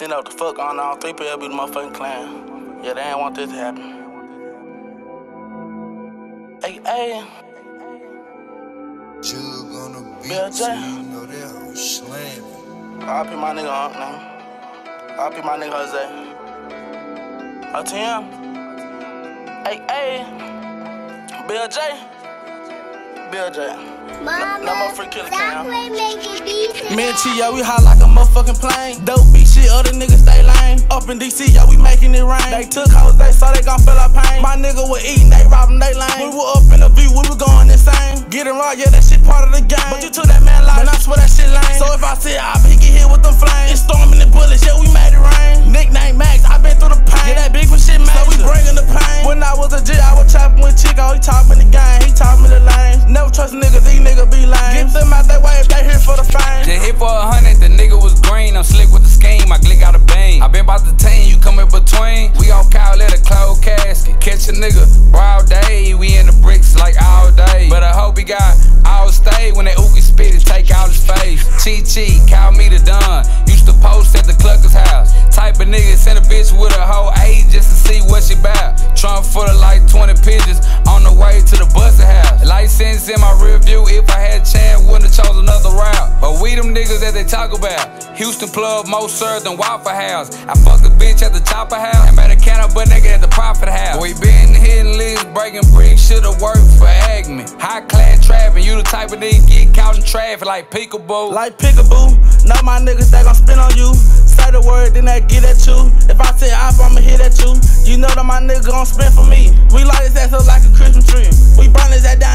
You know the fuck going on? 3PL be the motherfucking clan. Yeah, they ain't want this to happen. Hey, hey. Jug on the beat, Bill so J. you know that hoe slamming. I'll be my nigga Unc now. I'll be my nigga Jose. ATM. Hey, hey. Bill J. Bill J. Mama, no more free killer cam. Zachary making Me and T, we hot like a motherfucking plane. Dope beat other niggas stay lame. Up in DC, yeah, we making it rain. They took hoes, they saw they gon' feel our pain. My nigga was eating, they robbing, they lame. We were up in the V, we was going insane. Getting raw, yeah, that shit part of the game. But you took that man life, and I swear that shit lame. So if I say I he get hit with them flames. Cheat, call me the Don. Used to post at the Clucker's house. Type of nigga send a bitch with a whole eight just to see what she bout. Trump full of like 20 pigeons on the way to the busting house. License in my rear view, if I had a chance, wouldn't have chose another route. But we them niggas that they talk about. Houston plug more served than Waffle House. I fuck a bitch at the chopper house. And made a can but nigga at the profit house. We been hitting lists, breaking bricks, should've worked Agman. High class traffic, you the type of nigga get caught in traffic like peekaboo. Like Pickaboo, know my niggas they gon' spin on you. Say the word, then they get at you. If I say off, I'ma hit at you. You know that my nigga gon' spin for me. We light his ass up like a Christmas tree. We burn his ass down,